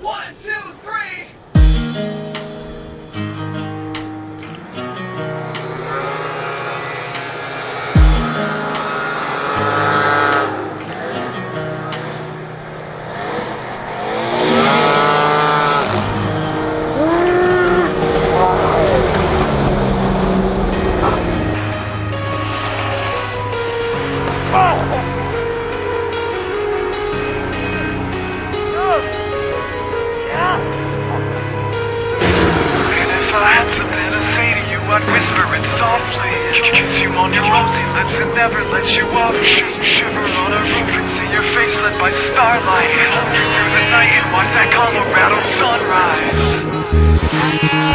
One, two, three. Whisper it softly. Kiss you on your rosy lips and never let you off. Shiver on a roof and see your face lit by starlight. Hungry through the night and watch that Colorado sunrise.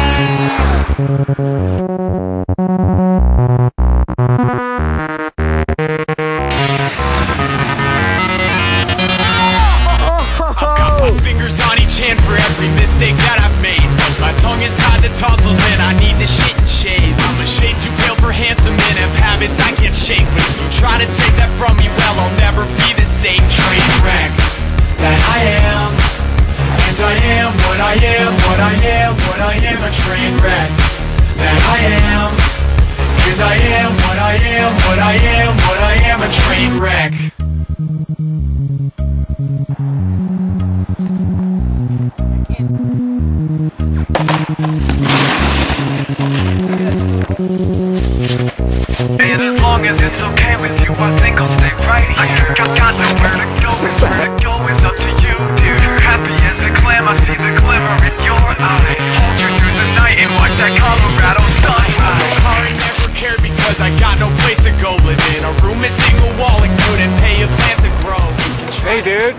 try to take that from me, well, I'll never be the same train wreck that I am. And I am what I am, what I am, what I am, a train wreck that I am. And I am what I am, what I am, what I am, a train wreck. Thank you long as it's okay with you, I think I'll stay right here. I got, got nowhere to go, and where to go is up to you, dear. Happy as a clam, I see the glimmer in your eyes. Hold you through the night and watch that Colorado sunrise. Sorry, never cared because I got no place to go live in. A room, a single wall, and couldn't pay a plant to grow. Hey, dude.